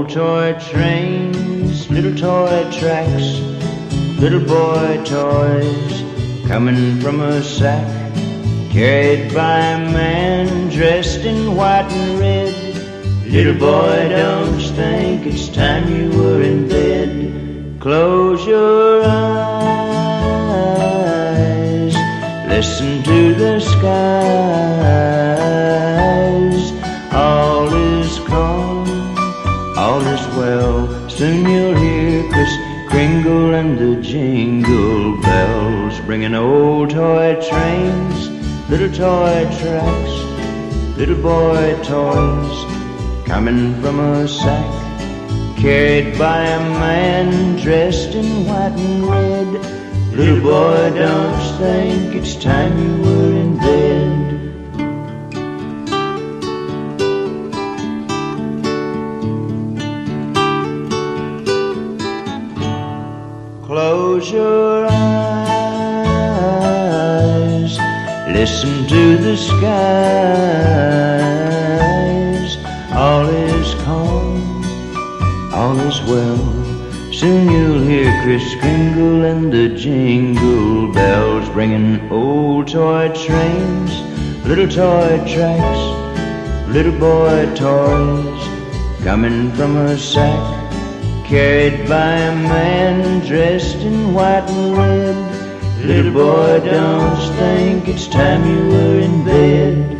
Old toy trains, little toy tracks, little boy toys coming from a sack, carried by a man dressed in white and red. Little boy, don't you think it's time you were in bed? Close your eyes, listen to the skies. All is well. Soon you'll hear Kris Kringle and the jingle bells, bringing old toy trains, little toy tracks, little boy toys coming from a sack, carried by a man dressed in white and red. Little boy, don't think it's time you were Close your eyes, listen to the skies. All is calm, all is well. Soon you'll hear Kris Kringle and the jingle bells bringing old toy trains, little toy tracks, little boy toys coming from a sack carried by a man white and red. Little boy, don't you think it's time you were in bed?